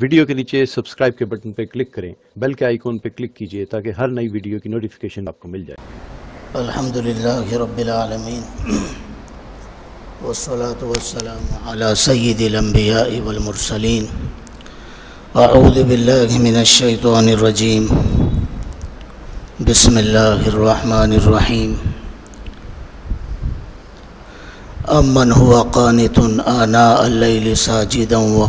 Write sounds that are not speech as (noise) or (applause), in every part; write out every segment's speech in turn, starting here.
Video के नीचे subscribe के बटन पर क्लिक करें। बेल के आइकॉन पर क्लिक कीजिए ताकि हर नई वीडियो की नोटिफिकेशन आपको मिल जाए। अल्हम्दुलिल्लाह रब्बिल आलमीन। वस्सलातु अला अमन हुआ कानितुन आना अल-लैलि साजिदन व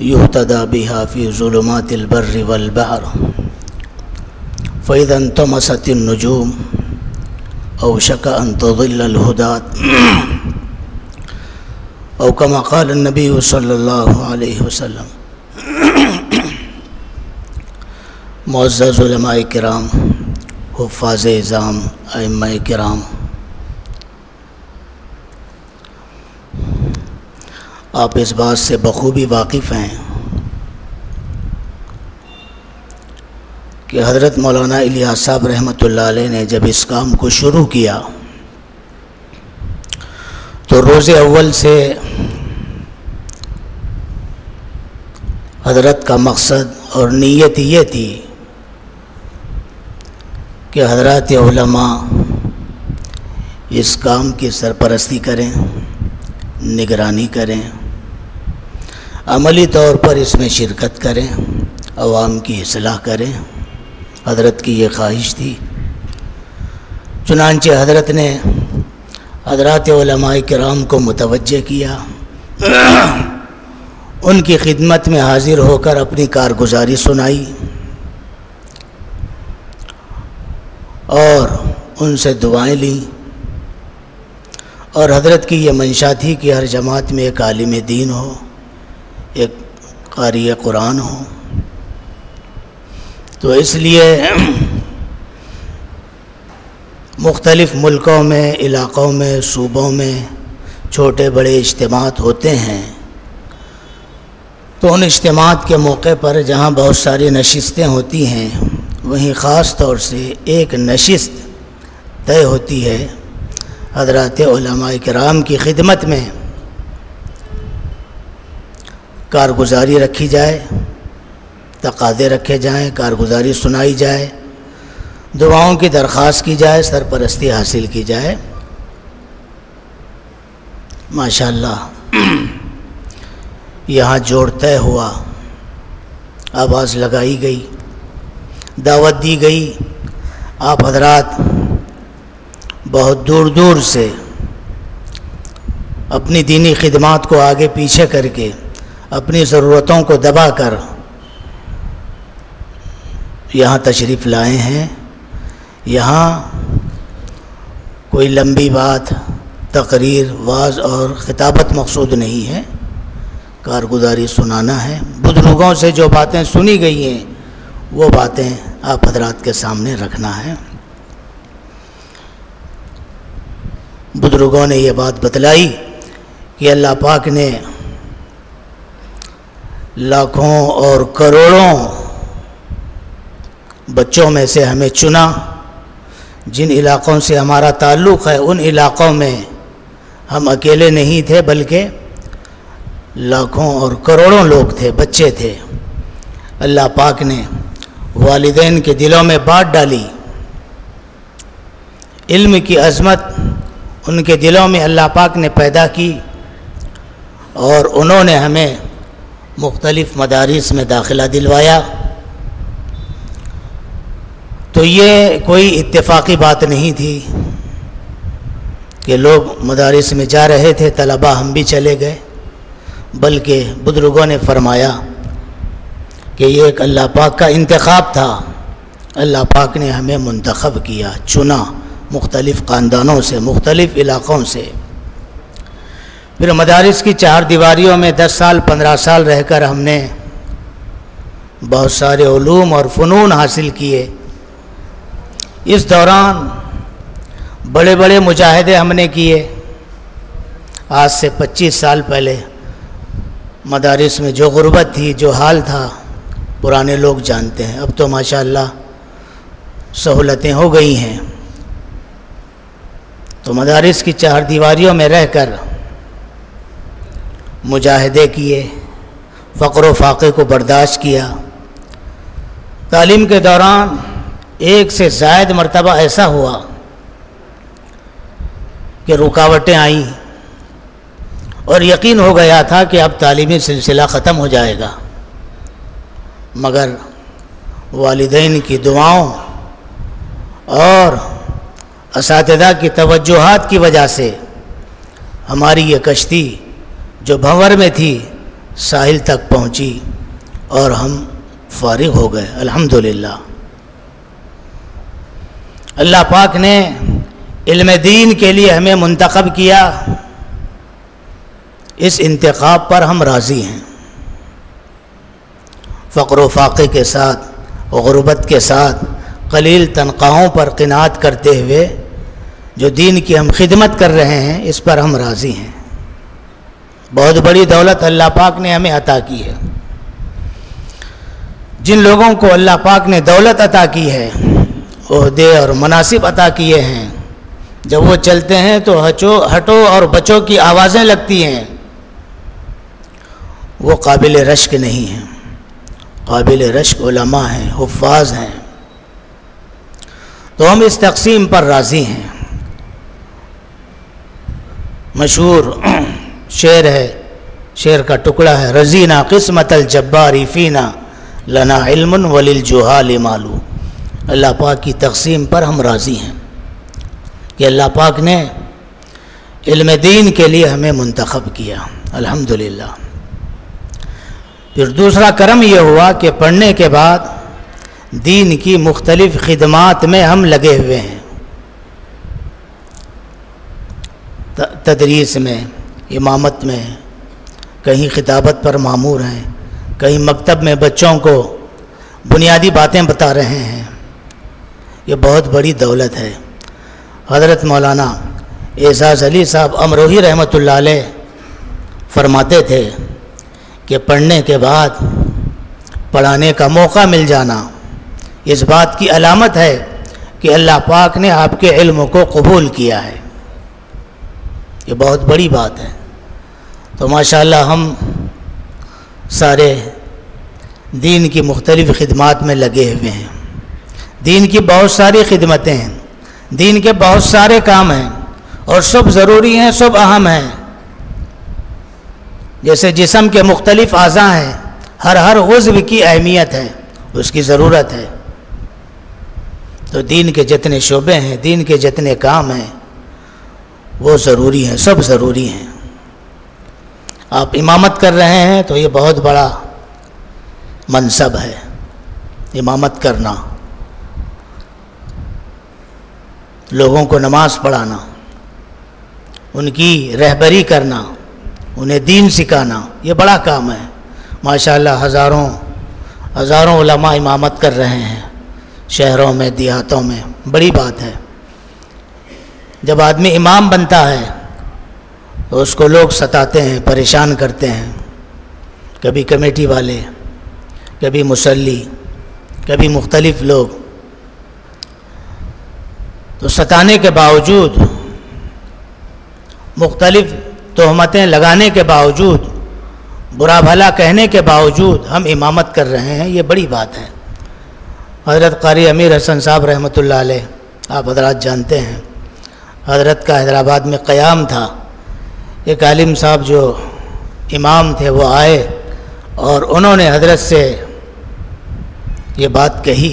युहतदा बिहा फ़ी ज़ुलुमातिल बर्रि वल बहर फ़इज़ा तमसतिन नुजूम औशक अन तज़िल्लल हुदात औ कमा क़ाल नबी सल्लल्लाहु अलैहि वसल्लम मुअज़्ज़ज़ उलमाए किराम हुफ़ाज़ इज़ाम अइम्मा किराम आप इस बात से बखूबी वाकिफ़ हैं कि हज़रत मौलाना इलियास साहब रहमत ने जब इस काम को शुरू किया तो रोज़ अव्वल से हज़रत का मकसद और नीयत ये थी कि हज़रत इस काम की सरपरस्ती करें, निगरानी करें अमली तौर पर इसमें शिरकत करें आवाम की असलाह करें। हज़रत की ये ख्वाहिश थी। चुनानचे हज़रत ने हज़रत कराम को मुतवजह किया। उनकी खिदमत में हाजिर होकर अपनी कारगुजारी सुनाई। और उनसे दुआएँ ली। और हज़रत की ये मंशा थी कि हर जमात में एक आलिम दीन हो। एक कारी कुरान हो। तो इसलिए मुख्तलिफ़ मुल्कों में, इलाक़ों में, सूबों में छोटे बड़े इज्तमात होते हैं। तो उन इज्तमात के मौके पर जहाँ बहुत सारी नशस्तें होती हैं, वहीं ख़ास तौर से एक नशस्त तय होती है हज़रत कराम की खिदमत में। कारगुजारी रखी जाए, तकादे रखे जाएँ, कारगुजारी सुनाई जाए, दुआओं की दरख्वास्त की जाए, सरपरस्ती हासिल की जाए। माशाल्लाह, (clears throat) यहाँ जोड़ तय हुआ। आवाज़ लगाई गई, दावत दी गई। आप हजरात बहुत दूर दूर से अपनी दीनी खिदमात को आगे पीछे करके अपनी ज़रूरतों को दबा कर यहाँ तशरीफ़ लाए हैं। यहाँ कोई लंबी बात, तकरीर, वाज और ख़िताबत मकसूद नहीं है। कारगुजारी सुनाना है। बुज़ुर्गों से जो बातें सुनी गई हैं, वो बातें आप हजरात के सामने रखना है। बुज़ुर्गों ने ये बात बतलाई कि अल्लाह पाक ने लाखों और करोड़ों बच्चों में से हमें चुना। जिन इलाक़ों से हमारा ताल्लुक़ है, उन इलाक़ों में हम अकेले नहीं थे, बल्कि लाखों और करोड़ों लोग थे, बच्चे थे। अल्लाह पाक ने वालदेन के दिलों में बात डाली। इल्म की अज़मत उनके दिलों में अल्लाह पाक ने पैदा की और उन्होंने हमें मुख्तलिफ़ मदारस में दाखिला दिलवाया। तो ये कोई इत्तेफाकी बात नहीं थी कि लोग मदारस में जा रहे थे, तलबा हम भी चले गए। बल्कि बुज़ुर्गों ने फरमाया कि ये एक अल्लाह पाक का इंतखब था। अल्लाह पाक ने हमें मंतखब किया, चुना मुख्तलिफ़ ख़ानदानों से, मुख्तलिफ़ इलाक़ों से। फिर मदारस की चार दीवारियों में दस साल, पंद्रह साल रहकर हमने बहुत सारे ूम और फ़नून हासिल किए। इस दौरान बड़े बड़े मुजाहदे हमने किए। आज से 25 साल पहले मदारिस में जो गुर्बत थी, जो हाल था, पुराने लोग जानते हैं। अब तो माशाल्लाह सहूलतें हो गई हैं। तो मदारिस की चार दीवारियों में रहकर मुजाहदे किए, फ़क्र फाक़े को बर्दाश्त किया। तालीम के दौरान एक से जायद मरतबा ऐसा हुआ कि रुकावटें आईं और यकीन हो गया था कि अब तालीमी सिलसिला ख़त्म हो जाएगा। मगर वालदेन की दुआओं और इस की तवज्जोहात की वजह से हमारी ये कश्ती जो भंवर में थी, साहिल तक पहुँची और हम फारिग हो गए, अल्हम्दुलिल्लाह। अल्लाह पाक ने इल्म दीन के लिए हमें मुंतखब किया। इस इंतखब पर हम राज़ी हैं। फ़क्र फ़ाक़े के साथ, गुरबत के साथ, कलील तनख्वाहों पर किनात करते हुए जो दीन की हम खिदमत कर रहे हैं, इस पर हम राज़ी हैं। बहुत बड़ी दौलत अल्लाह पाक ने हमें अता की है। जिन लोगों को अल्लाह पाक ने दौलत अता की है अहदे और मुनासिब अता किए हैं, जब वो चलते हैं तो हचो, हटो और बचो की आवाज़ें लगती हैं। वो काबिल रश्क नहीं हैं। काबिल रश्क उलमा हैं, हफाज हैं। तो हम इस तकसीम पर राज़ी हैं। मशहूर शेर है, शेर का टुकड़ा है। रजीना किस्मत जब्बारी फ़ीना, लना इल्म वलिल जुहाल मालू अल्लाह पाक की तकसीम पर हम राज़ी हैं कि अल्लाह पाक ने इल्म दीन के लिए हमें मंतखब किया। अल्हम्दुलिल्लाह। फिर दूसरा करम यह हुआ कि पढ़ने के बाद दीन की मुख्तलिफ़ खदमात में हम लगे हुए हैं। तदरीस में इमामत में, कहीं खिताबत पर मामूर हैं, कहीं मकतब में बच्चों को बुनियादी बातें बता रहे हैं। ये बहुत बड़ी दौलत है। हज़रत मौलाना एजाज़ अली साहब अमरोही रहमत फरमाते थे कि पढ़ने के बाद पढ़ाने का मौका मिल जाना इस बात की अलामत है कि अल्लाह पाक ने आपके इल्म को कबूल किया है। ये बहुत बड़ी बात है। तो माशाल्लाह हम सारे दीन की मुख्तलिफ़ खदमात में लगे हुए हैं। दीन की बहुत सारी खिदमतें हैं। दीन के बहुत सारे काम हैं और सब ज़रूरी हैं, सब अहम हैं। जैसे जिसम के मुख्तलिफ़ अज़ा हैं, हर हर उज़्व की अहमियत है, उसकी ज़रूरत है। तो दीन के जितने शोबे हैं, दीन के जितने काम हैं, वो ज़रूरी हैं, सब ज़रूरी हैं। आप इमामत कर रहे हैं तो ये बहुत बड़ा मनसब है। इमामत करना। लोगों को नमाज़ पढ़ाना। उनकी रहबरी करना। उन्हें दीन सिखाना। ये बड़ा काम है। माशाल्लाह हज़ारों हज़ारों उलमा इमामत कर रहे हैं। शहरों में, देहातों में। बड़ी बात है। जब आदमी इमाम बनता है तो उसको लोग सताते हैं, परेशान करते हैं। कभी कमेटी वाले, कभी मुसल्ली, कभी मुख्तलिफ़ लोग। तो सताने के बावजूद, मुख्तलिफ़ तहमतें लगाने के बावजूद, बुरा भला कहने के बावजूद हम इमामत कर रहे हैं, ये बड़ी बात है। हज़रत कारी अमीर हसन साहब रहमत आप हजरात जानते हैं। हज़रत का हैदराबाद में क़याम था। एक आलिम साहब जो इमाम थे, वो आए और उन्होंने हज़रत से ये बात कही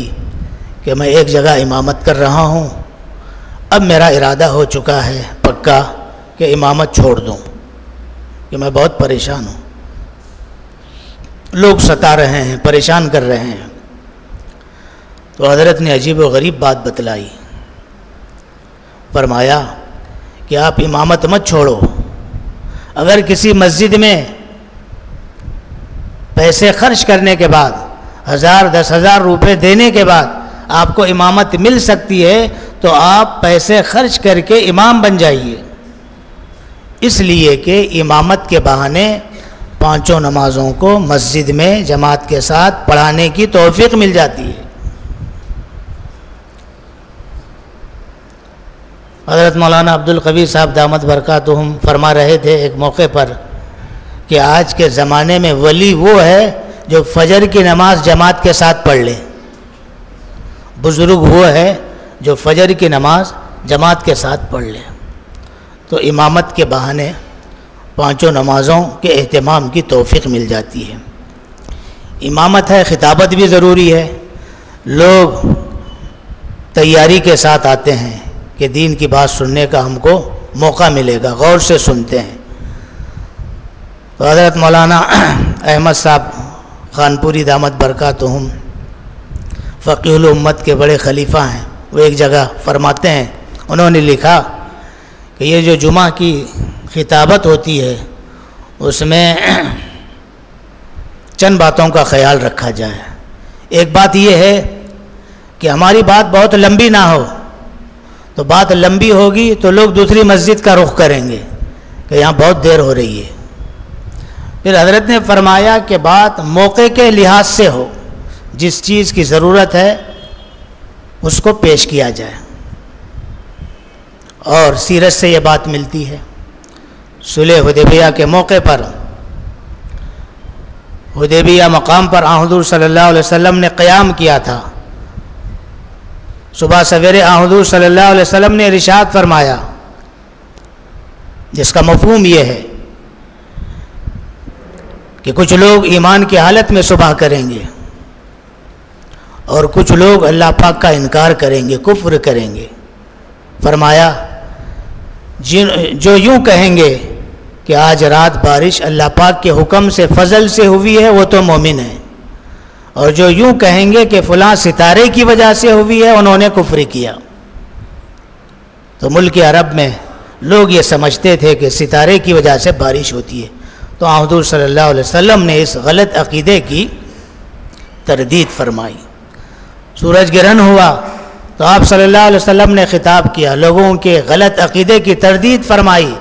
कि मैं एक जगह इमामत कर रहा हूँ। अब मेरा इरादा हो चुका है पक्का कि इमामत छोड़ दूँ कि मैं बहुत परेशान हूँ। लोग सता रहे हैं, परेशान कर रहे हैं। तो हज़रत ने अजीब व गरीब बात बतलाई। फरमाया कि आप इमामत मत छोड़ो। अगर किसी मस्जिद में पैसे खर्च करने के बाद, हज़ार, दस हज़ार रुपये देने के बाद आपको इमामत मिल सकती है तो आप पैसे खर्च करके इमाम बन जाइए। इसलिए कि इमामत के बहाने पाँचों नमाज़ों को मस्जिद में जमात के साथ पढ़ाने की तौफीक मिल जाती है। हज़रत मौलाना अब्दुल कबीर साहब दामद बरकत हम फरमा रहे थे एक मौके पर कि आज के ज़माने में वली वो है जो फजर की नमाज़ जमात के साथ पढ़ ले। बुज़ुर्ग वो है जो फजर की नमाज़ जमात के साथ पढ़ ले। तो इमामत के बहाने पाँचों नमाज़ों के अहतमाम की तोफ़ी मिल जाती है। इमामत है, खिताबत भी ज़रूरी है। लोग तैयारी के साथ आते हैं। कि दीन की बात सुनने का हमको मौका मिलेगा, गौर से सुनते हैं। तो हज़रत मौलाना (clears throat) अहमद साहब खानपुरी दामद बरकत हम फ़कील उम्मत के बड़े खलीफा हैं, वो एक जगह फरमाते हैं। उन्होंने लिखा कि ये जो जुमा की खिताबत होती है, उसमें (clears throat) चंद बातों का ख्याल रखा जाए। एक बात ये है कि हमारी बात बहुत लंबी ना हो तो बात लंबी होगी तो लोग दूसरी मस्जिद का रुख करेंगे कि यहाँ बहुत देर हो रही है। फिर हज़रत ने फरमाया कि बात मौके के लिहाज से हो, जिस चीज़ की ज़रूरत है, उसको पेश किया जाए। और सीरत से ये बात मिलती है। सुलह हदेबिया के मौके पर, हदेबिया मकाम पर आहदूर सल्लल्लाहु अलैहि वसल्लम ने क़याम किया था। सुबह सवेरे आहदूर अलैहि वसल्लम ने रिशाद फरमाया, जिसका मफहूम ये है कि कुछ लोग ईमान की हालत में सुबह करेंगे और कुछ लोग अल्लाह पाक का इनकार करेंगे, कुफ्र करेंगे। फरमाया, जिन, जो यूँ कहेंगे कि आज रात बारिश अल्लाह पाक के हुक्म से, फजल से हुई है, वो तो मोमिन है। और जो यूँ कहेंगे कि फ़लाँ सितारे की वजह से हुई है, उन्होंने कुफ्र किया। तो मुल्क अरब में लोग ये समझते थे कि सितारे की वजह से बारिश होती है। तो हजूर अलैहि वसल्लम ने इस गलत अकीदे की तरदीद फरमाई। सूरज गिरहण हुआ तो आप अलैहि वसल्लम ने खिताब किया। लोगों के गलत अकीदे की तरदीद फरमाई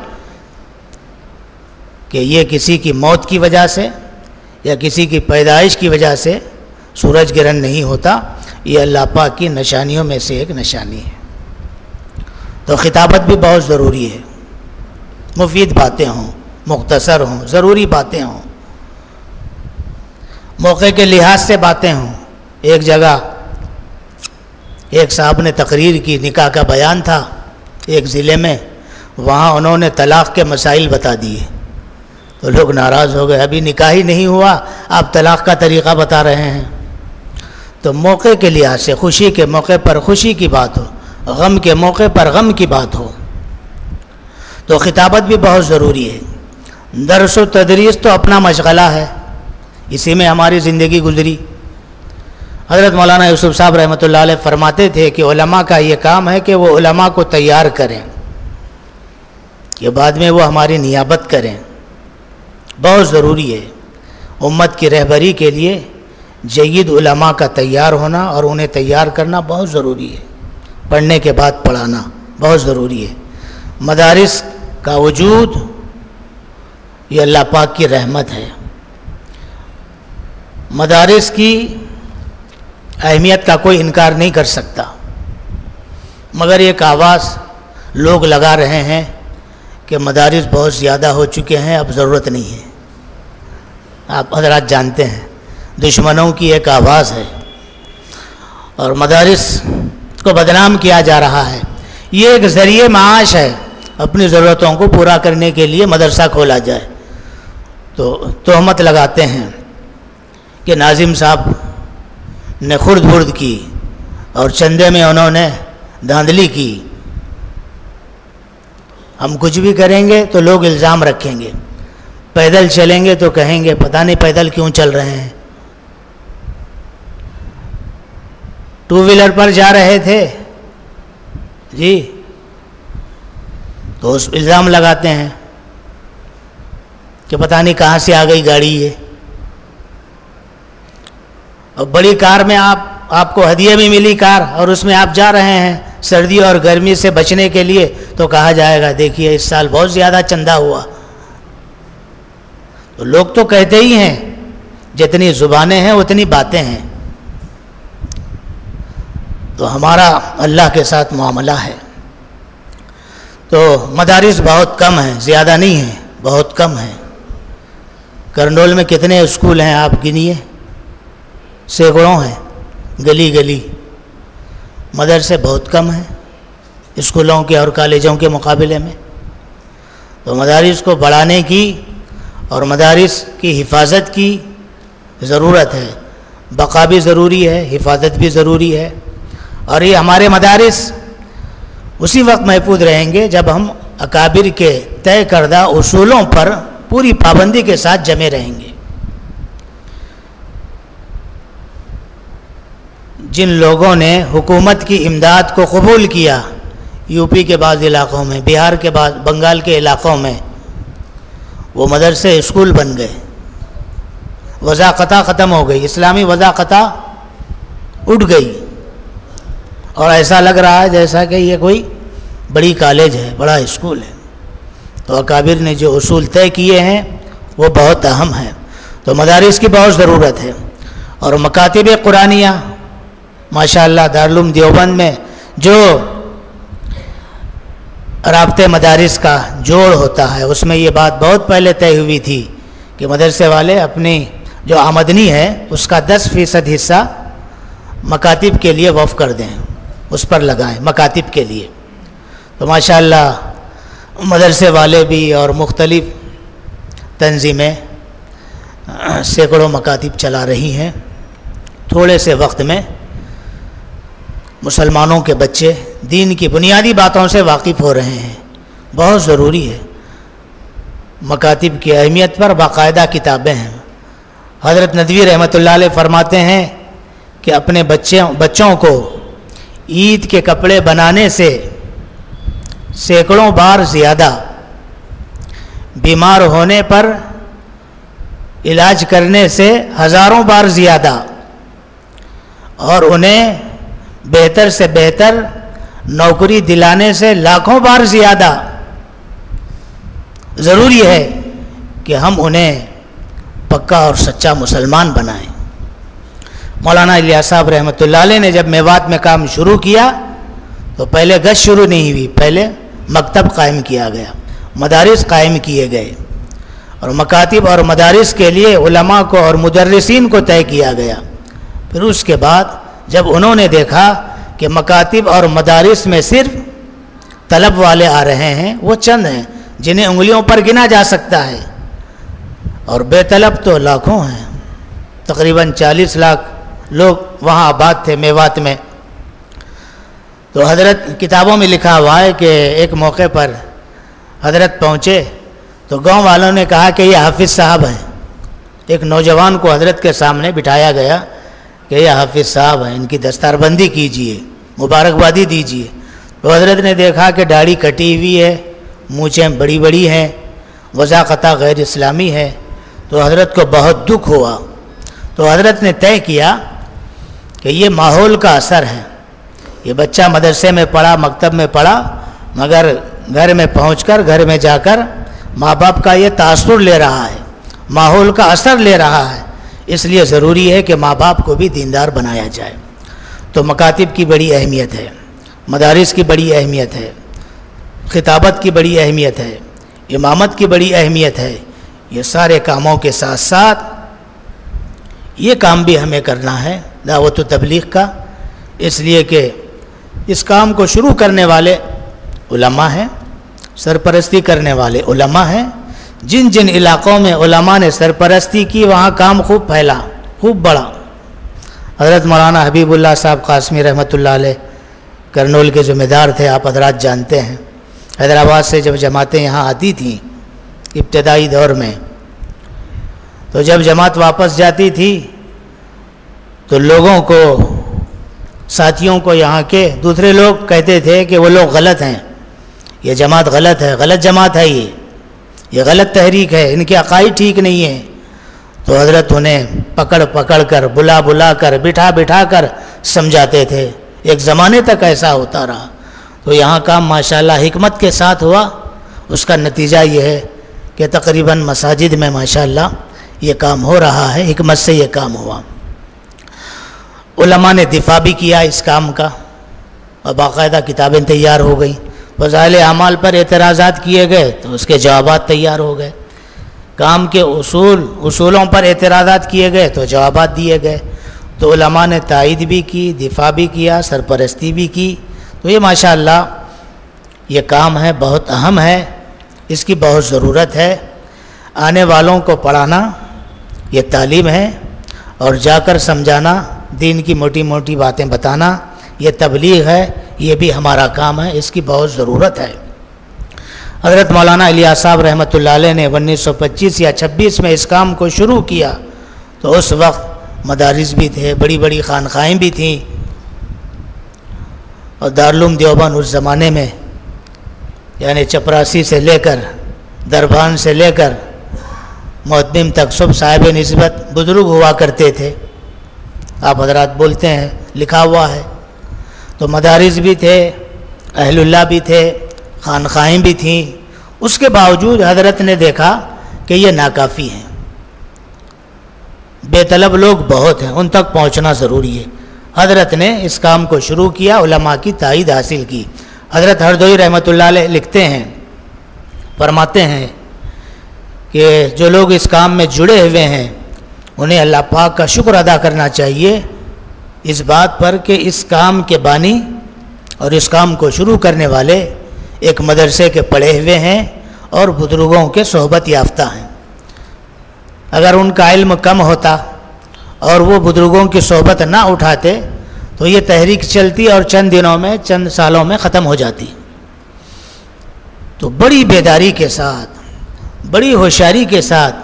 कि ये किसी की मौत की वजह से या किसी की पैदाइश की वजह से सूरज ग्रहण नहीं होता, ये अल्लाह पाक की निशानियों में से एक निशानी है। तो खिताबत भी बहुत ज़रूरी है। मुफीद बातें हों, मुख्तसर हों, ज़रूरी बातें हों। मौके के लिहाज से बातें हों। एक जगह एक साहब ने तकरीर की, निकाह का बयान था, एक ज़िले में। वहाँ उन्होंने तलाक़ के मसाइल बता दिए। तो लोग नाराज़ हो गए, अभी निकाह ही नहीं हुआ, आप तलाक़ का तरीक़ा बता रहे हैं। तो मौके के लिहाज से खुशी के मौके पर खुशी की बात हो, गम के मौके पर गम की बात हो। तो खिताबत भी बहुत ज़रूरी है। दरस व तदरीस तो अपना मशगला है। इसी में हमारी ज़िंदगी गुजरी। हज़रत मौलाना यूसुफ साहब रहमत फरमाते थे कि उलमा का ये काम है कि वो उलमा को तैयार करें। कि बाद में वो हमारी नियाबत करें। बहुत ज़रूरी है। उम्मत की रहबरी के लिए जयद उलमा का तैयार होना और उन्हें तैयार करना बहुत ज़रूरी है। पढ़ने के बाद पढ़ाना बहुत ज़रूरी है। मदारस का वजूद, ये अल्लाह पाक की रहमत है। मदारस की अहमियत का कोई इनकार नहीं कर सकता। मगर एक आवाज़ लोग लगा रहे हैं कि मदारस बहुत ज़्यादा हो चुके हैं, अब ज़रूरत नहीं है। आप हजरात जानते हैं। दुश्मनों की एक आवाज़ है और मदारस को बदनाम किया जा रहा है। ये एक ज़रिए माश है, अपनी ज़रूरतों को पूरा करने के लिए मदरसा खोला जाए। तो तोहमत लगाते हैं कि नाजिम साहब ने खुर्द बुर्द की और चंदे में उन्होंने धांधली की। हम कुछ भी करेंगे तो लोग इल्ज़ाम रखेंगे। पैदल चलेंगे तो कहेंगे, पता नहीं पैदल क्यों चल रहे हैं? टू व्हीलर पर जा रहे थे। जी। तो उस इल्ज़ाम लगाते हैं कि पता नहीं कहाँ से आ गई गाड़ी ये। और बड़ी कार में आप, आपको हदिये में मिली कार और उसमें आप जा रहे हैं सर्दी और गर्मी से बचने के लिए तो कहा जाएगा, देखिए, इस साल बहुत ज़्यादा चंदा हुआ। तो लोग तो कहते ही हैं, जितनी ज़ुबानें हैं, उतनी बातें हैं। तो हमारा अल्लाह के साथ मामला है। तो मदारिस बहुत कम हैं, ज़्यादा नहीं हैं, बहुत कम हैं। करनोल में कितने स्कूल हैं आप गिनिए? सैकड़ों हैं गली गली मदरसे बहुत कम हैं, स्कूलों के और कॉलेजों के मुकाबले में। तो मदारिस को बढ़ाने की और मदारिस की हिफाजत की ज़रूरत है। बका भी ज़रूरी है, हिफाजत भी ज़रूरी है। और ये हमारे मदारिस उसी वक्त महफूज रहेंगे जब हम अकाबिर के तय करदा उसूलों पर पूरी पाबंदी के साथ जमे रहेंगे। जिन लोगों ने हुकूमत की इमदाद को कबूल किया, यूपी के बाद इलाक़ों में, बिहार के बाद, बंगाल के इलाक़ों में, वो मदरसे स्कूल बन गए। वज़ाक़ता ख़त्म हो गई, इस्लामी वज़ाक़ता उठ गई। और ऐसा लग रहा है जैसा कि ये कोई बड़ी कॉलेज है, बड़ा स्कूल है। तो अकाबिर ने जो असूल तय किए हैं, वो बहुत अहम हैं। तो मदारस की बहुत ज़रूरत है। और मकातब कुरानिया, माशाल्लाह दारुल देवबंद में जो रबते मदारस का जोड़ होता है, उसमें ये बात बहुत पहले तय हुई थी कि मदरसे वाले अपनी जो आमदनी है, उसका दस फ़ीसद हिस्सा मकातब के लिए वफ़ कर दें। उस पर लगाएँ, मकातिब के लिए। तो माशाल्लाह, मदरसे वाले भी और मुख्तलिफ़ तंजीमें, सैकड़ों मकातिब चला रही हैं। थोड़े से वक्त में मुसलमानों के बच्चे दीन की बुनियादी बातों से वाकिफ़ हो रहे हैं। बहुत ज़रूरी है। मकातिब की अहमियत पर बाकायदा किताबें हैं। हज़रत नदवी रहमत फरमाते हैं कि अपने बच्चे, बच्चों को ईद के कपड़े बनाने से सैकड़ों बार ज़्यादा बीमार होने पर इलाज करने से हज़ारों बार ज़्यादा और उन्हें बेहतर से बेहतर नौकरी दिलाने से लाखों बार ज़्यादा। ज़रूरी है कि हम उन्हें पक्का और सच्चा मुसलमान बनाएँ। मौलाना इलिया साहब रहमत ने जब मेवात में काम शुरू किया तो पहले गश शुरू नहीं हुई, पहले मकतब कायम किया गया, मदारस कायम किए गए। और मकातब और मदारस के लिए उलमा को और मुदरसिन को तय किया गया। फिर उसके बाद जब उन्होंने देखा कि मकातब और मदारस में सिर्फ़ तलब वाले आ रहे हैं, वो चंद हैं, जिन्हें उंगलियों पर गिना जा सकता है। और बेतलब तो लाखों हैं, तकरीबन 40 लाख लोग वहाँ आबाद थे मेवात में। तो हज़रत किताबों में लिखा हुआ है कि एक मौके पर हज़रत पहुँचे। तो गाँव वालों ने कहा कि ये हाफिज़ साहब हैं। एक नौजवान को हज़रत के सामने बिठाया गया कि ये हाफिज़ साहब हैं, इनकी दस्तारबंदी कीजिए, मुबारकबादी दीजिए। तो हज़रत ने देखा कि दाढ़ी कटी हुई है, मूँछें बड़ी बड़ी हैं, वज़ाक़ता गैर इस्लामी है। तो हज़रत को बहुत दुख हुआ। तो हज़रत ने तय किया कि ये माहौल का असर है। ये बच्चा मदरसे में पढ़ा, मकतब में पढ़ा, मगर घर में पहुंचकर, घर में जाकर माँ बाप का ये तासुर ले रहा है, माहौल का असर ले रहा है। इसलिए ज़रूरी है कि माँ बाप को भी दीनदार बनाया जाए। तो मकातिब की बड़ी अहमियत है, मदारस की बड़ी अहमियत है, खिताबत की बड़ी अहमियत है, इमामत की बड़ी अहमियत है। ये सारे कामों के साथ साथ ये काम भी हमें करना है। दावत तबलीग का। इसलिए कि इस काम को शुरू करने वाले उलमा हैं, सरपरस्ती करने वाले उलमा हैं। जिन जिन इलाक़ों में उलमा ने सरपरस्ती की, वहाँ काम खूब फैला, खूब बढ़ा। हज़रत मौलाना हबीबुल्ला साहब कासमी रहमत करनूल के ज़िम्मेदार थे, आप हजरात जानते हैं। हैदराबाद से जब जमातें यहाँ आती थीं, इब्तदाई दौर में तो जब जमात वापस जाती थी तो लोगों को, साथियों को यहाँ के दूसरे लोग कहते थे कि वो लोग गलत हैं। ये जमात गलत है, गलत जमात है ये। ये गलत तहरीक है, इनके अकाई ठीक नहीं है। तो हज़रत उन्हें पकड़ पकड़ कर, बुला बुला कर, बिठा बिठा कर समझाते थे। एक ज़माने तक ऐसा होता रहा। तो यहाँ काम माशाल्लाह हिकमत के साथ हुआ। उसका नतीजा ये है कि तकरीबन मसाजिद में माशाल्लाह ये काम हो रहा है, हिकमत से ये काम हुआ। उलमा ने दिफा भी किया इस काम का और बाकायदा किताबें तैयार हो गई। वज़ाइल अमाल पर एतराज़ात किए गए तो उसके जवाब तैयार हो गए। काम के उसूल, उसूलों पर एतराज़ात किए गए तो जवाब दिए गए। तो उलमा ने तायद भी की, दिफा भी किया, सरपरस्ती भी की। तो ये माशाल्लाह, ये काम है, बहुत अहम है। इसकी बहुत ज़रूरत है। आने वालों को पढ़ाना, ये तालीम है। और जाकर समझाना दीन की मोटी मोटी बातें बताना, ये तबलीग है, ये भी हमारा काम है, इसकी बहुत ज़रूरत है। हज़रत मौलाना अलिया साहब रहमत ने 1925 या 26 में इस काम को शुरू किया तो उस वक्त मदारस भी थे, बड़ी बड़ी खानखाएँ भी थीं। और दारुल देवबंद उस ज़माने में, यानी चपरासी से लेकर, दरबान से लेकर मोहतम तक सब साहिब नस्बत बुज़ुर्ग हुआ करते थे। आप हजरात बोलते हैं, लिखा हुआ है। तो मदारिस भी थे अहलुल्ला भी थे, खानखाएँ भी थीं। उसके बावजूद हज़रत ने देखा कि ये नाकाफ़ी हैं। बेतलब लोग बहुत हैं, उन तक पहुँचना ज़रूरी है। हज़रत ने इस काम को शुरू किया, उलमा की तायद हासिल की। हज़रत हरदोई रहमत लिखते हैं, फरमाते हैं कि जो लोग इस काम में जुड़े हुए हैं उन्हें अल्लाह पाक का शुक्र अदा करना चाहिए इस बात पर कि इस काम के बानी और इस काम को शुरू करने वाले एक मदरसे के पढ़े हुए हैं और बुज़ुर्गों के सोहबत याफ्ता हैं। अगर उनका इल्म कम होता और वो बुज़ुर्गों की सोहबत ना उठाते तो ये तहरीक चलती और चंद दिनों में, चंद सालों में ख़त्म हो जाती। तो बड़ी बेदारी के साथ, बड़ी होशियारी के साथ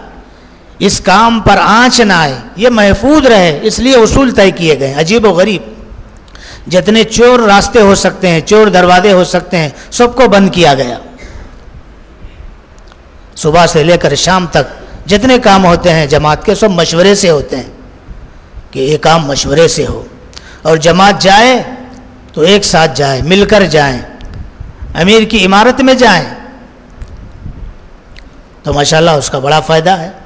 इस काम पर आँच ना आए, ये महफूज रहे, इसलिए उसूल तय किए गए, अजीब व गरीब। जितने चोर रास्ते हो सकते हैं, चोर दरवाजे हो सकते हैं, सबको बंद किया गया। सुबह से लेकर शाम तक जितने काम होते हैं, जमात के सब मशवरे से होते हैं, कि ये काम मशवरे से हो। और जमात जाए तो एक साथ जाए, मिलकर जाएँ, अमीर की इमारत में जाएँ तो माशाल्लाह उसका बड़ा फ़ायदा है।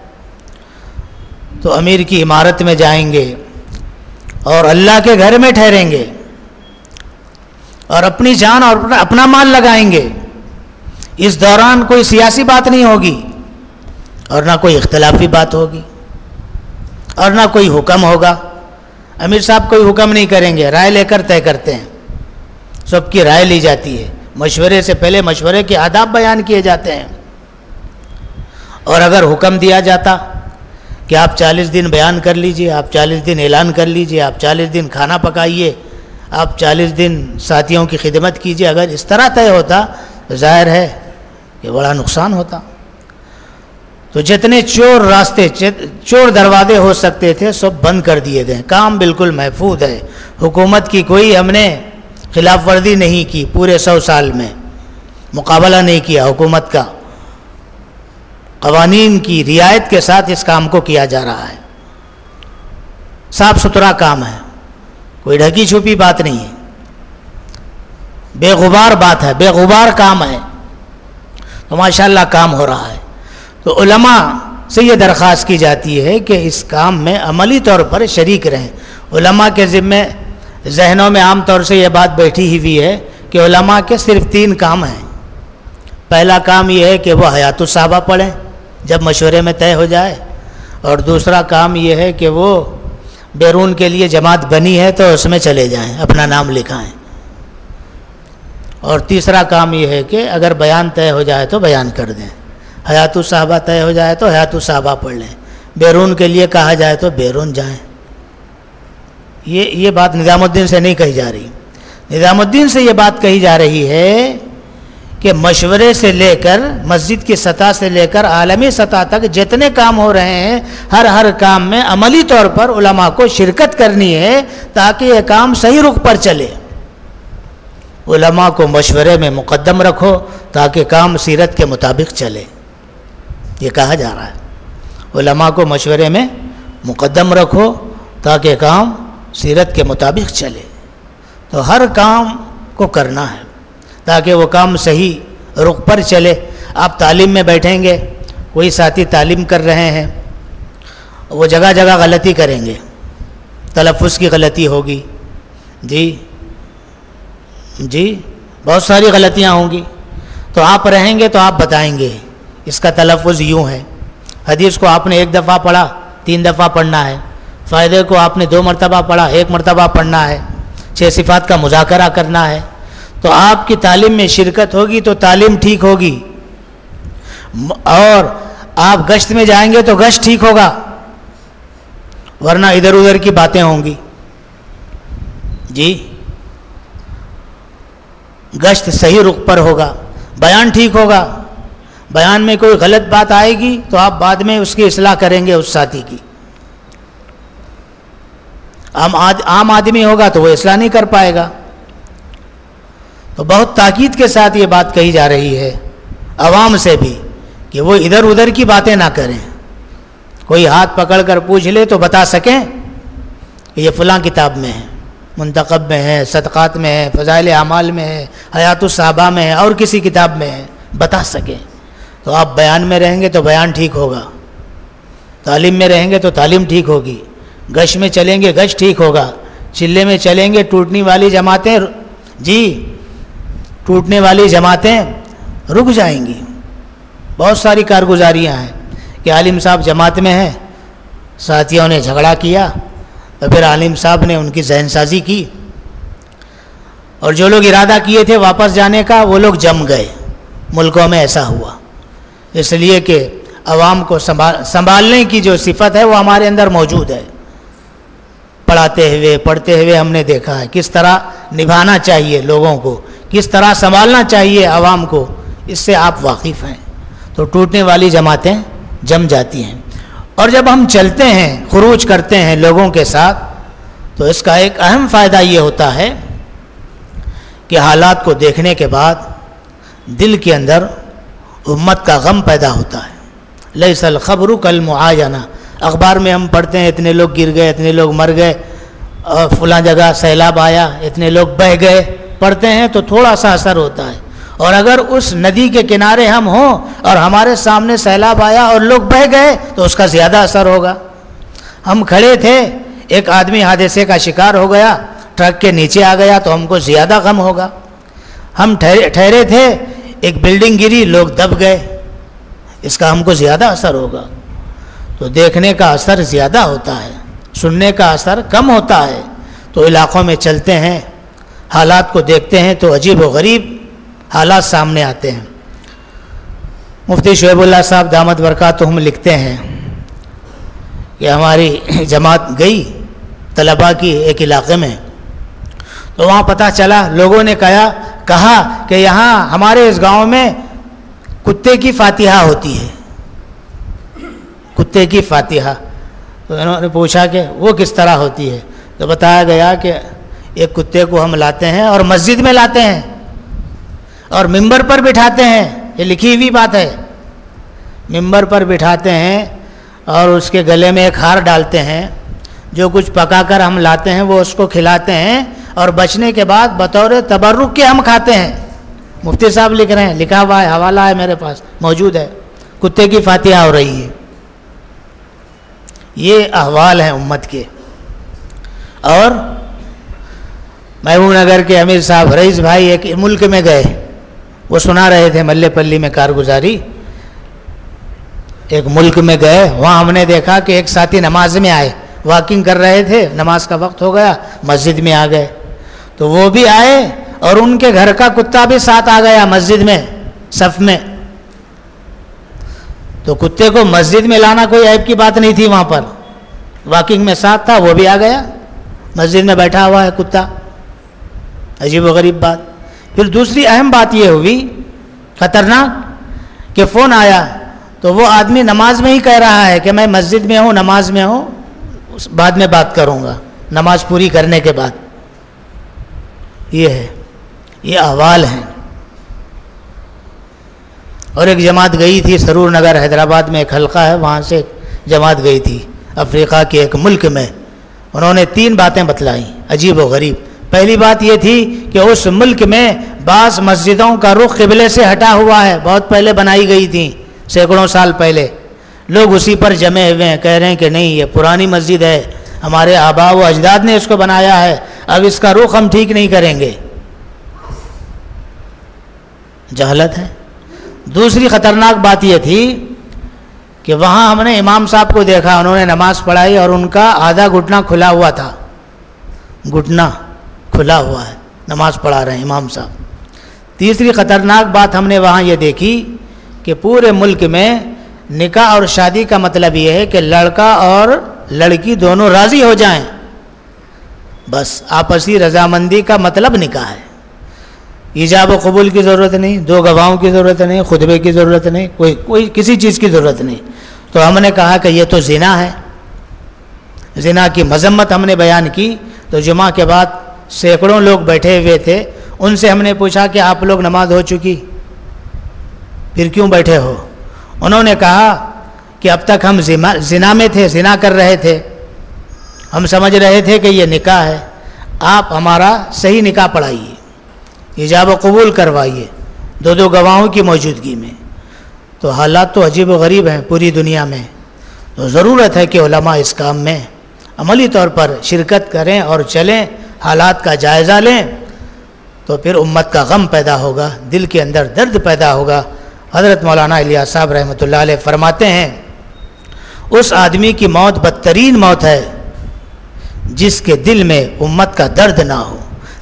तो अमीर की इमारत में जाएँगे और अल्लाह के घर में ठहरेंगे और अपनी जान और अपना माल लगाएँगे। इस दौरान कोई सियासी बात नहीं होगी और ना कोई इख्तलाफी बात होगी और ना कोई हुक्म होगा। अमीर साहब कोई हुक्म नहीं करेंगे, राय लेकर तय करते हैं। सबकी राय ली जाती है। मशवरे से पहले मशवरे के आदाब बयान किए जाते हैं। और अगर हुक्म दिया जाता कि आप 40 दिन बयान कर लीजिए, आप 40 दिन ऐलान कर लीजिए, आप 40 दिन खाना पकाइए, आप 40 दिन साथियों की खिदमत कीजिए। अगर इस तरह तय होता तो ज़ाहिर है कि बड़ा नुकसान होता। तो जितने चोर रास्ते चोर दरवाजे हो सकते थे, सब बंद कर दिए गए। काम बिल्कुल महफूज है। हुकूमत की कोई हमने खिलाफ वर्दी नहीं की पूरे सौ साल में। मुकाबला नहीं किया हुकूमत का। कवानीन की रियायत के साथ इस काम को किया जा रहा है। साफ़ सुथरा काम है। कोई ढकी छुपी बात नहीं है। बेगुबार बात है। बेगुबार काम है। तो माशाल्लाह काम हो रहा है। तो उलमा से ये दरख्वास्त की जाती है कि इस काम में अमली तौर पर शरीक रहें। उलमा के ज़िम्मे जहनों में आम तौर से यह बात बैठी ही हुई है कि उलमा के सिर्फ़ तीन काम हैं। पहला काम यह है कि वह हयात साहबा पढ़ें। जब मशवरे में तय हो जाए। और दूसरा काम ये है कि वो बैरून के लिए जमात बनी है तो उसमें चले जाएँ, अपना नाम लिखाएँ। और तीसरा काम ये है कि अगर बयान तय हो जाए तो बयान कर दें। हयातु साहबा तय हो जाए तो हयातु साहबा पढ़ लें। बैरून के लिए कहा जाए तो बैरून जाएँ। ये ये बात निज़ामुद्दीन से नहीं कही जा रही। निज़ामुद्दीन से ये बात कही जा रही है कि मशवरे से लेकर, मस्जिद की सतह से लेकर, आलमी सतह तक जितने काम हो रहे हैं, हर हर काम में अमली तौर पर उलमा को शिरकत करनी है, ताकि यह काम सही रुख पर चले। उलमा को मशवरे में मुकदम रखो, ताकि काम सीरत के मुताबिक चले। ये कहा जा रहा है। उलमा को मशवरे में मुकदम रखो, ताकि काम सीरत के मुताबिक चले। तो हर काम को करना है। ताकि वो काम सही रुख पर चले। आप तालीम में बैठेंगे, कोई साथी तालीम कर रहे हैं, वो जगह जगह गलती करेंगे। तलफ़ की गलती होगी। जी जी, बहुत सारी गलतियाँ होंगी। तो आप रहेंगे तो आप बताएँगे, इसका तलफ़ यूँ है। हदीस को आपने एक दफ़ा पढ़ा, तीन दफ़ा पढ़ना है। फ़ायदे को आपने दो मरतबा पढ़ा, एक मरतबा पढ़ना है। छः सिफात का मुजाकरा करना है। तो आपकी तालीम में शिरकत होगी तो तालीम ठीक होगी। और आप गश्त में जाएँगे तो गश्त ठीक होगा। वरना इधर उधर की बातें होंगी। जी? गश्त सही रुख पर होगा बयान ठीक होगा। बयान में कोई गलत बात आएगी तो आप बाद में उसकी असलाह करेंगे उस साथी की। आम आद, आम आदमी होगा तो वो इसलाह नहीं कर पाएगा। तो बहुत ताकीद के साथ ये बात कही जा रही है आवाम से भी, कि वो इधर उधर की बातें ना करें। कोई हाथ पकड़ कर पूछ ले तो बता सकें कि ये फ़लाँ किताब में है, मंतखब में है, सदक़ात में है, फ़जाइल अमाल में है हयातुलसाहबा में है, और किसी किताब में है, बता सकें। तो आप बयान में रहेंगे तो बयान ठीक होगा। तालीम में रहेंगे तो तालीम ठीक होगी। गश में चलेंगे गश ठीक होगा। चिल्ले में चलेंगे, टूटने वाली जमातें, जी टूटने वाली जमातें रुक जाएँगी। बहुत सारी कारगुजारियाँ हैं कि आलिम साहब जमात में हैं, साथियों ने झगड़ा किया तो फिर आलिम साहब ने उनकी जहनसाजी की। और जो लोग इरादा किए थे वापस जाने का, वो लोग जम गए। मुल्कों में ऐसा हुआ। इसलिए कि आवाम को संभाल संभालने की जो सिफत है, वो हमारे अंदर मौजूद है। पढ़ाते हुए, पढ़ते हुए हमने देखा है, किस तरह निभाना चाहिए लोगों को। किस तरह संभालना चाहिए आवाम को, इससे आप वाकिफ़ हैं। तो टूटने वाली जमातें जम जाती हैं। और जब हम चलते हैं, खरूज करते हैं लोगों के साथ तो इसका एक अहम फ़ायदा ये होता है कि हालात को देखने के बाद दिल के अंदर उम्मत का गम पैदा होता है। लई सल खबरू कल मुआजना अखबार में हम पढ़ते हैं, इतने लोग गिर गए, इतने लोग मर गए, और फुला जगह सैलाब आया, इतने लोग बह गए। पढ़ते हैं तो थोड़ा सा असर होता है। और अगर उस नदी के किनारे हम हों और हमारे सामने सैलाब आया और लोग बह गए तो उसका ज़्यादा असर होगा। हम खड़े थे, एक आदमी हादसे का शिकार हो गया, ट्रक के नीचे आ गया तो हमको ज़्यादा गम होगा। हम ठहरे ठहरे थे, एक बिल्डिंग गिरी, लोग दब गए। इसका हमको ज़्यादा असर होगा। तो देखने का असर ज़्यादा होता है, सुनने का असर कम होता है। तो इलाक़ों में चलते हैं। हालात को देखते हैं तो अजीब व गरीब हालात सामने आते हैं। मुफ्ती शुएबुल्ला साहब, दामद बरकत हम लिखते हैं कि हमारी (clears throat) जमात गई तलबा की एक इलाके में। तो वहाँ पता चला, लोगों ने कहा कहा कि यहाँ हमारे इस गाँव में कुत्ते की फातिहा होती है। कुत्ते की फातिहा। तो इन्होंने पूछा कि वो किस तरह होती है? तो बताया गया कि एक कुत्ते को हम लाते हैं और मस्जिद में लाते हैं और मिंबर पर बिठाते हैं। ये लिखी हुई बात है। मिंबर पर बिठाते हैं और उसके गले में एक हार डालते हैं। जो कुछ पकाकर हम लाते हैं, वो उसको खिलाते हैं और बचने के बाद बतौर तबर्रुक के हम खाते हैं। मुफ्ती साहब लिख रहे हैं, लिखा हुआ है, हवाला है मेरे पास, मौजूद है। कुत्ते की फातिहा हो रही है। ये अहवाल हैं उम्मत के। और महबूब नगर के अमीर साहब रईस भाई एक मुल्क में गए। वो सुना रहे थे मल्लेपल्ली में कारगुजारी। एक मुल्क में गए। वहाँ हमने देखा कि एक साथी नमाज़ में आए। वॉकिंग कर रहे थे। नमाज़ का वक्त हो गया। मस्जिद में आ गए। तो वो भी आए और उनके घर का कुत्ता भी साथ आ गया मस्जिद में, सफ में। तो कुत्ते को मस्जिद में लाना कोई ऐप की बात नहीं थी वहाँ पर। वॉकिंग में साथ था, वो भी आ गया। मस्जिद में बैठा हुआ है कुत्ता। अजीब गरीब बात। फिर दूसरी अहम बात यह हुई, खतरनाक, कि फ़ोन आया तो वो आदमी नमाज़ में ही कह रहा है कि मैं मस्जिद में हूँ, नमाज़ में हूँ बाद में बात करूँगा, नमाज़ पूरी करने के बाद। ये है, ये अहवाल हैं। और एक जमात गई थी, सरूर नगर, हैदराबाद में एक हल्का है, वहाँ से जमात गई थी, अफ्रीका के एक मुल्क में। उन्होंने तीन बातें बतलाई, अजीब व गरीब। पहली बात यह थी कि उस मुल्क में बास मस्जिदों का रुख किबले से हटा हुआ है, बहुत पहले बनाई गई थी, सैकड़ों साल पहले। लोग उसी पर जमे हुए हैं, कह रहे हैं कि नहीं, ये पुरानी मस्जिद है, हमारे आबा व अजदाद ने इसको बनाया है, अब इसका रुख हम ठीक नहीं करेंगे। जहलत है। दूसरी ख़तरनाक बात यह थी कि वहाँ हमने इमाम साहब को देखा, उन्होंने नमाज़ पढ़ाई और उनका आधा घुटना खुला हुआ था। घुटना। खुला हुआ है। नमाज़ पढ़ा रहे हैं इमाम साहब। तीसरी ख़तरनाक बात हमने वहाँ ये देखी कि पूरे मुल्क में निकाह और शादी का मतलब ये है कि लड़का और लड़की दोनों राज़ी हो जाएँ। बस आपसी रजामंदी का मतलब निकाह है। ईजाब कबूल की ज़रूरत नहीं, दो गवाहों की ज़रूरत नहीं, खुतबे की ज़रूरत नहीं, कोई कोई किसी चीज़ की ज़रूरत नहीं। तो हमने कहा कि ये तो जिना है। जिना की मजम्मत हमने बयान की तो जुमा के बाद सैकड़ों लोग बैठे हुए थे। उनसे हमने पूछा कि आप लोग नमाज़ हो चुकी? फिर क्यों बैठे हो? उन्होंने कहा कि अब तक हम जिना में थे, जिना कर रहे थे। हम समझ रहे थे कि ये निकाह है। आप हमारा सही निकाह पढ़ाइए। इजाब कबूल करवाइए। दो दो गवाहों की मौजूदगी में। तो हालात तो अजीब व गरीब हैं पूरी दुनिया में। तो ज़रूरत है कि इस काम में अमली तौर पर शिरकत करें और चलें। हालात का जायज़ा लें तो फिर उम्मत का गम पैदा होगा, दिल के अंदर दर्द पैदा होगा। हज़रत मौलाना इलिया साहब रहमत फरमाते हैं, उस आदमी की मौत बदतरीन मौत है, जिसके दिल में उम्मत का दर्द ना हो,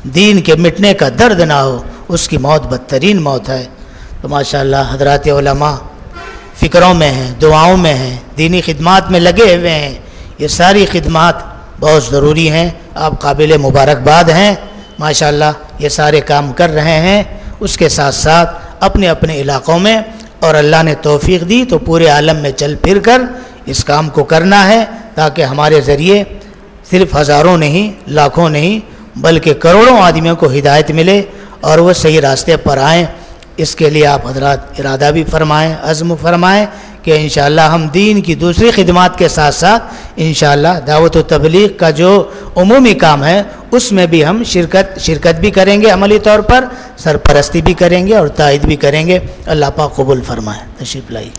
दीन के मिटने का दर्द ना हो, उसकी मौत बदतरीन मौत है। तो माशाल्लाह, हज़रत फ़िक्रों में हैं, दुआओं में हैं, दीनी खिदमात में लगे हुए हैं, ये सारी खिदमात बहुत ज़रूरी हैं। आप काबिल मुबारकबाद हैं। माशाल्लाह, ये सारे काम कर रहे हैं। उसके साथ साथ अपने अपने इलाक़ों में और अल्लाह ने तोफ़ी दी तो पूरे आलम में चल फिर कर इस काम को करना है ताकि हमारे ज़रिए सिर्फ़ हज़ारों नहीं, लाखों नहीं, बल्कि करोड़ों आदमियों को हिदायत मिले और वह सही रास्ते पर आएँ। इसके लिए आप हजरात इरादा भी फरमाएँ, अज़म फरमाएँ कि इन हम दीन की दूसरी खिदमत के साथ साथ इन दावत तबलीग का जो अमूमी काम है, उसमें भी हम शिरकत शिरकत भी करेंगे अमली तौर पर, सरपरस्ती भी करेंगे और तायद भी करेंगे। अल्लाह पाक कबूल फरमाए। तशीफ लाई